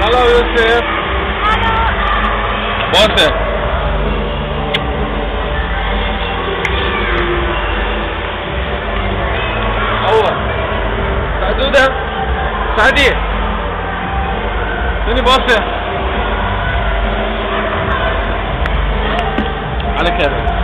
باسم باسم أول سعدودة سعدي تاني باسم على كده